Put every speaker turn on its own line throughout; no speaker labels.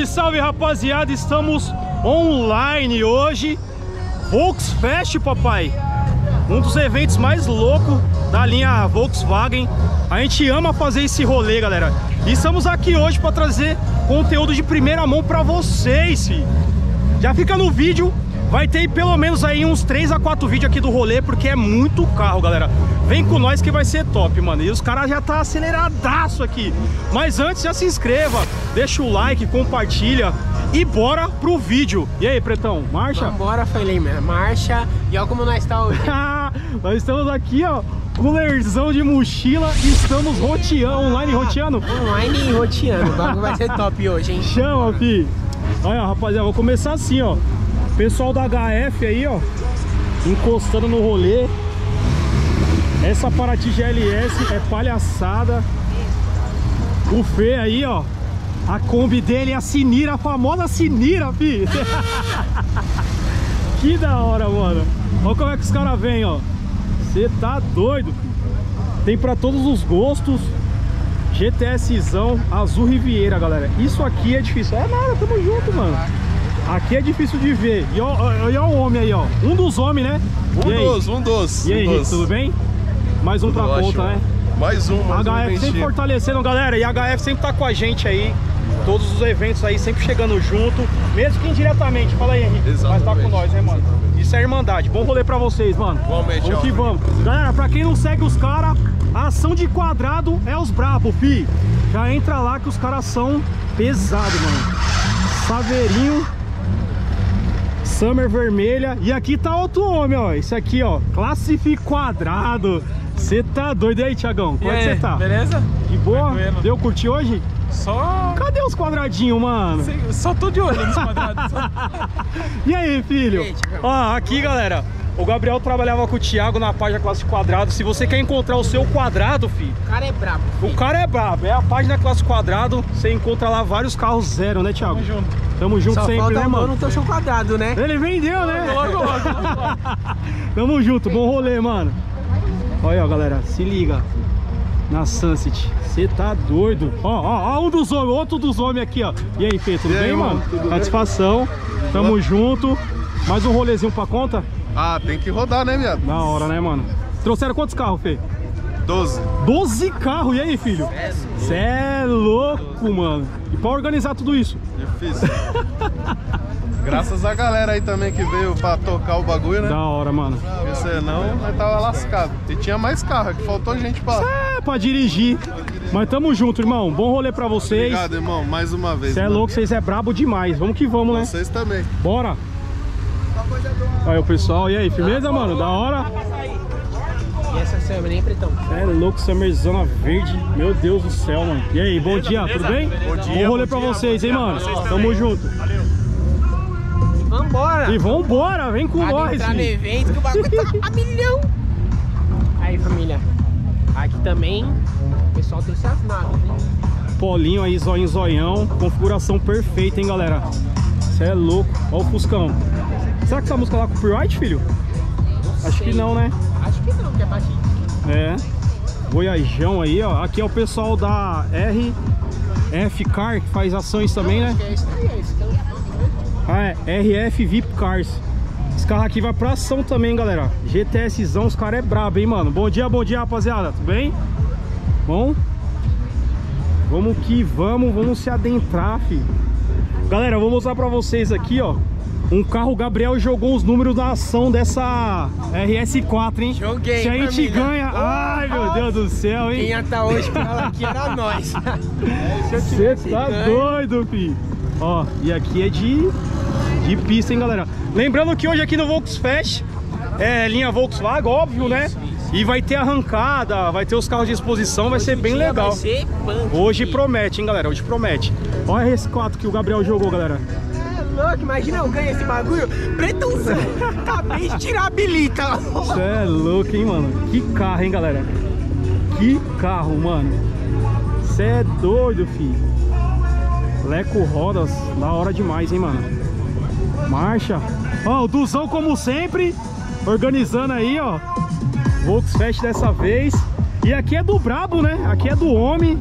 Salve, salve rapaziada, estamos online hoje. Volksfest, papai. Um dos eventos mais loucos da linha Volkswagen. A gente ama fazer esse rolê, galera. E estamos aqui hoje para trazer conteúdo de primeira mão para vocês, filho. Já fica no vídeo. Vai ter pelo menos aí uns 3 a 4 vídeos aqui do rolê, porque é muito carro, galera. Vem com nós que vai ser top, mano. E os caras já tá aceleradaço aqui. Mas antes, já se inscreva, deixa o like, compartilha e bora pro vídeo. E aí, Pretão, marcha?
Bora, falei, marcha. E olha como nós está hoje.
nós estamos aqui, ó, coolerzão de mochila e estamos roteando, online roteando.
Online roteando, o bagulho vai ser top hoje, hein?
Chama, fi. Olha, rapaziada, vou começar assim, ó. Pessoal da HF aí, ó, encostando no rolê. Essa Paraty GLS é palhaçada. O Fê aí, ó, a Kombi dele é a Sinira, a famosa Sinira, fi. que da hora, mano. Olha como é que os caras vêm, ó. Você tá doido, fi. Tem pra todos os gostos. GTSzão, azul Riviera, galera. Isso aqui é difícil. É nada, tamo junto, mano. Aqui é difícil de ver. E olha o homem aí, ó. Um dos homens, né?
Um dos, um dos.
E aí,
um
Rick, tudo bem? Mais um tudo pra ótimo. conta, né?
Mais um, mais
HF
um
sempre fortalecendo, galera. E a HF sempre tá com a gente aí. Todos os eventos aí, sempre chegando junto. Mesmo que indiretamente. Fala aí, Henrique.
Exatamente.
Mas tá com nós, né, mano? Isso é irmandade. Bom rolê pra vocês, mano.
Igualmente,
Vamos que vamos. Galera, pra quem não segue os caras, a ação de quadrado é os brabo, fi. Já entra lá que os caras são pesados, mano. Saveirinho Summer vermelha. E aqui tá outro homem, ó. Esse aqui, ó. Classific quadrado. Você tá doido aí, Tiagão? Como é que você tá?
Beleza?
De boa? Deu curtir hoje?
Só...
Cadê os quadradinhos, mano?
Só tô de olho nos quadrados.
e aí, filho? Ó, aqui, galera. O Gabriel trabalhava com o Thiago na página Classe Quadrado. Se você quer encontrar o seu quadrado, filho.
O cara é brabo.
Filho. O cara é brabo. É a página Classe Quadrado. Você encontra lá vários carros zero, né, Thiago?
Tamo junto.
Tamo junto Só sempre, né, mano?
Não tô seu quadrado, né?
Ele vendeu, né?
Logo, logo, logo.
Tamo junto. Bom rolê, mano. Olha, ó, galera. Se liga. Na Sunset. Você tá doido. Ó, ó, ó, um dos homens, outro dos homens aqui, ó. E aí, Fê, tudo
e
bem,
aí,
mano?
Tudo
Satisfação. Bem? Tamo Boa. junto. Mais um rolezinho pra conta?
Ah, tem que rodar, né, viado?
Da hora, né, mano? Trouxeram quantos carros, Fê?
Doze.
Doze carros, e aí, filho? Você é louco, mano. E pra organizar tudo isso?
Difícil. Graças a galera aí também que veio pra tocar o bagulho, né?
Da hora, mano.
Porque senão nós tava lascado. E tinha mais carro, que faltou gente pra...
É, pra dirigir. Mas tamo junto, irmão. Bom rolê pra vocês.
Obrigado, irmão. Mais uma vez.
Você é louco, vocês é brabo demais. Vamos que vamos, né?
Vocês também.
Bora. Aí o pessoal, e aí, firmeza, mano? Da hora?
E essa Summer, hein, Pretão?
É louco, Summerzona verde. Meu Deus do céu, mano. E aí, bom dia, tudo bem?
Bom dia.
Bom rolê pra vocês, hein, mano? Tamo junto.
Valeu. Vambora.
E vambora, vem com nós.
entrar no evento que o bagulho tá a milhão. Aí, família. Aqui também o pessoal trouxe as naves, hein?
Polinho aí, zoinho, zoião. Configuração perfeita, hein, galera? Você é louco. Olha o Fuscão. Será que essa música lá com o copyright, filho?
Não
Acho
sei.
que não, né?
Acho que não, que é baixinho.
É. Voyajão aí, ó. Aqui é o pessoal da RF Car, que faz ações também,
não,
né?
Acho que é isso aí, é isso.
Ah, é. RF VIP Cars. Esse carro aqui vai pra ação também, galera. GTSzão, os caras é brabo, hein, mano? Bom dia, bom dia, rapaziada. Tudo bem? Bom? Vamos que vamos, vamos se adentrar, filho. Galera, eu vou mostrar pra vocês aqui, ó. Um carro, o Gabriel jogou os números da ação dessa RS4, hein?
Joguei,
Se a gente
família.
ganha... Ai, meu Deus do céu, hein?
Quem ia tá hoje com ela aqui era nós.
Você tá
ganho.
doido, fi. Ó, e aqui é de, de pista, hein, galera? Lembrando que hoje aqui no Volksfest é linha Volkswagen, óbvio, né? E vai ter arrancada, vai ter os carros de exposição, vai ser bem legal.
Vai ser punk,
Hoje
filho.
promete, hein, galera? Hoje promete. Olha a RS4 que o Gabriel jogou, galera.
É louco, imagina eu ganho esse bagulho. Pretãozão. Acabei de tirar a bilita.
Você é louco, hein, mano? Que carro, hein, galera? Que carro, mano. Você é doido, filho. Leco Rodas, da hora demais, hein, mano? Marcha. Ó, o Duzão, como sempre, organizando aí, ó. Volksfest dessa vez. E aqui é do brabo, né? Aqui é do homem.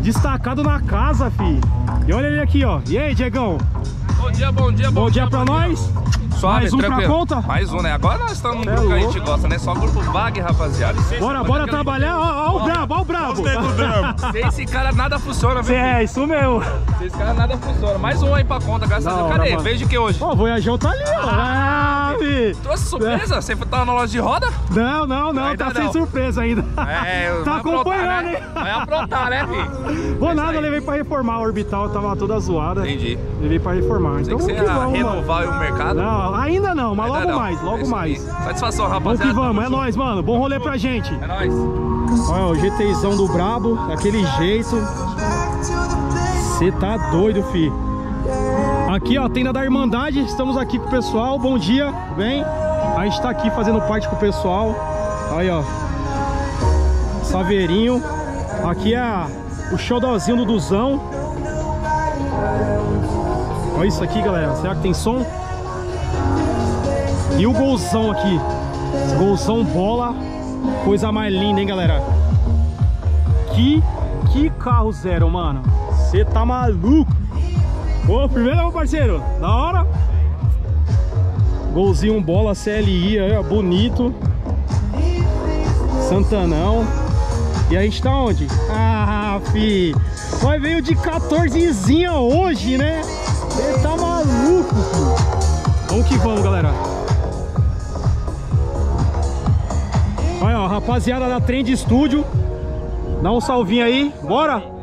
Destacado na casa, fi. E olha ele aqui, ó. E aí, Diegão?
Bom dia, bom dia,
Bom dia pra nós.
Suave,
Mais um pra
tranquilo.
conta?
Mais um, né? Agora nós estamos num
É
grupo que a gente gosta, né? Só grupo VAG, rapaziada. Sem-
Bora, bora trabalhar. Ó, ó o brabo, ó o brabo.
Sem esse cara nada funciona, velho.
é, isso mesmo.
Sem esse cara nada funciona. Mais um aí pra conta, graças a Deus. Cadê? de que hoje?
Ó, o Voyajão tá ali, ó. Ah,
Trouxe surpresa? Você tava na loja de roda?
Não, não, não.
Ainda
Tá sem
não.
surpresa ainda.
É,
Tá acompanhando,
né?
hein?
Vai aprontar, né, filho?
Vou
É
nada, eu levei pra reformar. A orbital tava toda zoada.
Entendi.
Levei pra reformar.
Tem
Então
que
vamos
ser
que
a
vamos, mano.
renovar o mercado.
Não, ainda não, mas
Ainda
logo
não.
mais,
É
logo
aí.
mais.
Satisfação,
Vamos
rapaziada.
que vamos, é nóis, mano. Bom rolê pra gente.
É nóis.
Olha o GTzão do Brabo, daquele jeito. Você tá doido, fi. Aqui, ó, tenda da Irmandade. Estamos aqui com o pessoal. Bom dia, bem? A gente tá aqui fazendo parte com o pessoal. Aí, ó. Saveirinho. Aqui é o showzinho do Duzão. Olha isso aqui, galera. Será que tem som? E o golzão aqui. Golzão bola. Coisa mais linda, hein, galera? Que, que carro zero, mano. Você tá maluco? Ô, primeiro, meu parceiro. Da hora. Golzinho bola CLI, aí, ó, bonito. Santanão. E a gente tá onde? Ah, fi. Vai veio de 14zinha hoje, né? Você tá maluco, fi. Vamos que vamos, galera. Olha, ó, rapaziada da Trend Studio. Dá um salvinho aí. Bora?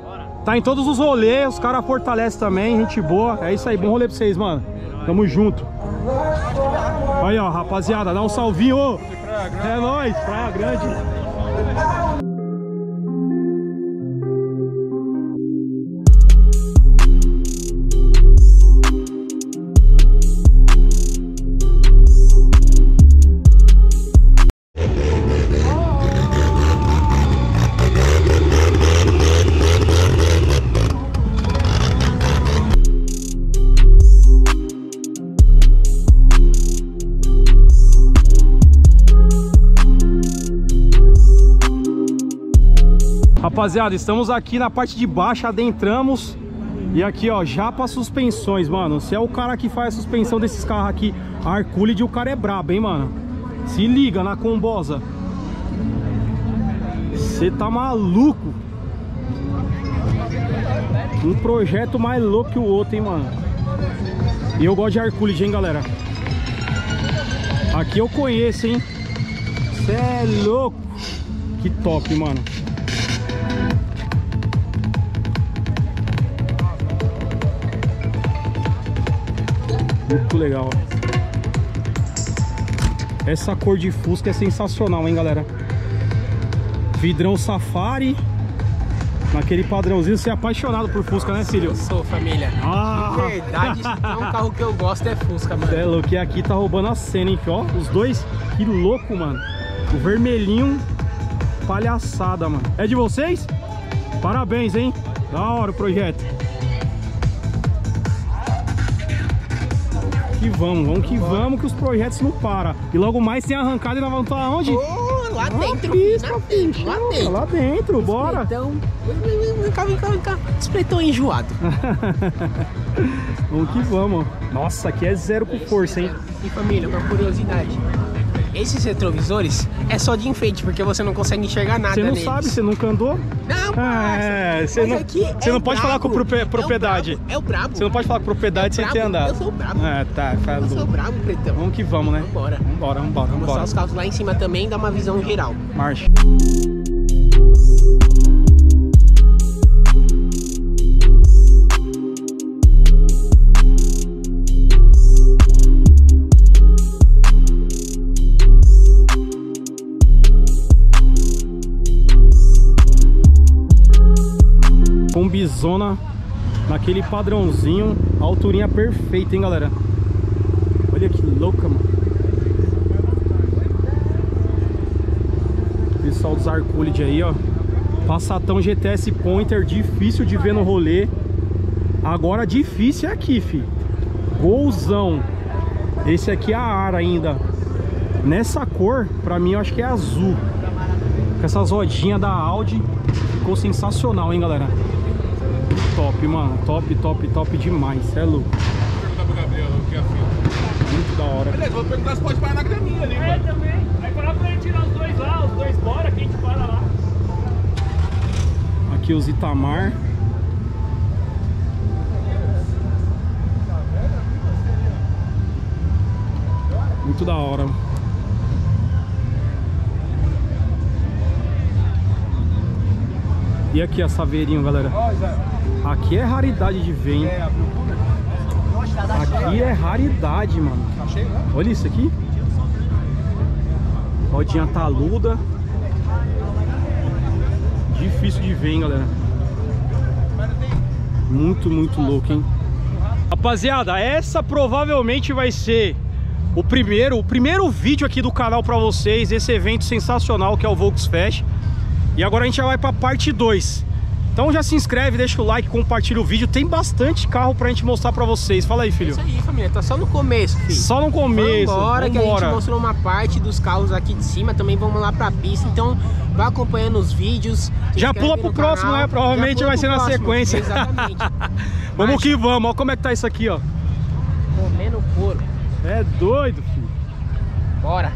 Tá em todos os rolês, os caras fortalecem também, gente boa. É isso aí, bom rolê pra vocês, mano. Tamo junto. Aí, ó, rapaziada, dá um salvinho. É nóis, Praia Grande. Rapaziada, estamos aqui na parte de baixo, adentramos. E aqui, ó, Japa Suspensões, mano. Se é o cara que faz a suspensão desses carros aqui, a Hercules, o cara é brabo, hein, mano. Se liga na combosa. Você tá maluco. Um projeto mais louco que o outro, hein, mano. E eu gosto de Hercules, hein, galera. Aqui eu conheço, hein. Cê é louco. Que top, mano. Muito legal. Essa cor de Fusca é sensacional, hein, galera? Vidrão Safari. Naquele padrãozinho, você é apaixonado por Fusca, né, filho?
Eu sou família.
Ah!
De verdade, tem um carro que eu gosto é Fusca, mano.
É louco, e aqui tá roubando a cena, hein? Ó, os dois, que louco, mano. O vermelhinho, palhaçada, mano. É de vocês? Parabéns, hein? Da hora o projeto. Que vamos, vamos que vamos, que os projetos não param. E logo mais tem arrancada e nós vamos estar onde?
Ô, lá
Ah,
dentro,
pisca,
lá dentro, lá dentro.
Lá dentro, bora.
Então, vem cá, vem cá, vem cá. Espretão enjoado.
vamos que vamos. Nossa, aqui é zero com força, hein?
E família, uma curiosidade. Esses retrovisores é só de enfeite, porque você não consegue enxergar nada
Você não
neles.
sabe, você nunca andou?
Não,
É,
parça.
você não-
aqui
você
é
não
o
pode falar com prope-
É o
propriedade.
brabo, É o brabo.
Você não pode falar com propriedade
É
sem ter andado.
eu sou brabo.
É, tá,
Eu sou
louco.
brabo, pretão.
Vamos que vamos, né?
Vambora.
Vambora, vambora,
Vou mostrar
vambora.
os carros lá em cima também, dar uma visão geral.
Marcha. Combizona naquele padrãozinho, alturinha perfeita, hein, galera? Olha que louca, mano. Pessoal dos Arculid aí, ó. Passatão GTS Pointer, difícil de ver no rolê. Agora difícil é aqui, fi. Golzão. Esse aqui é a Ara ainda. Nessa cor, pra mim eu acho que é azul. Com essas rodinhas da Audi. Ficou sensacional, hein, galera? Top, mano. Top, top, top demais. Cê é louco.
Perguntar pro Gabriel o que é a fila.
Muito da hora.
Beleza, vou perguntar se pode parar na graminha ali, mano.
também. Aí falar pra ele tirar os dois lá, os dois bora, que a gente para lá. Aqui os Itamar. Muito da hora. E aqui a saveirinho, galera. Aqui é raridade de ver, hein? Aqui é raridade, mano. Olha isso aqui. Rodinha taluda. Difícil de ver, hein, galera. Muito, muito louco, hein? Rapaziada, essa provavelmente vai ser o primeiro, o primeiro vídeo aqui do canal pra vocês, esse evento sensacional que é o Volksfest. E agora a gente já vai pra parte 2. Então já se inscreve, deixa o like, compartilha o vídeo. Tem bastante carro pra gente mostrar pra vocês. Fala aí, filho.
Isso aí, família. Tá só no começo, filho.
Só no começo.
Vambora, que a gente mostrou uma parte dos carros aqui de cima. Também vamos lá pra pista. Então, vai acompanhando os vídeos.
Já pula pro próximo,
canal.
né? Provavelmente vai ser na
próximo.
sequência.
Exatamente.
Vamos
Mas-
que vamos. Olha como é que tá isso aqui, ó.
Comendo couro.
É doido, filho.
Bora.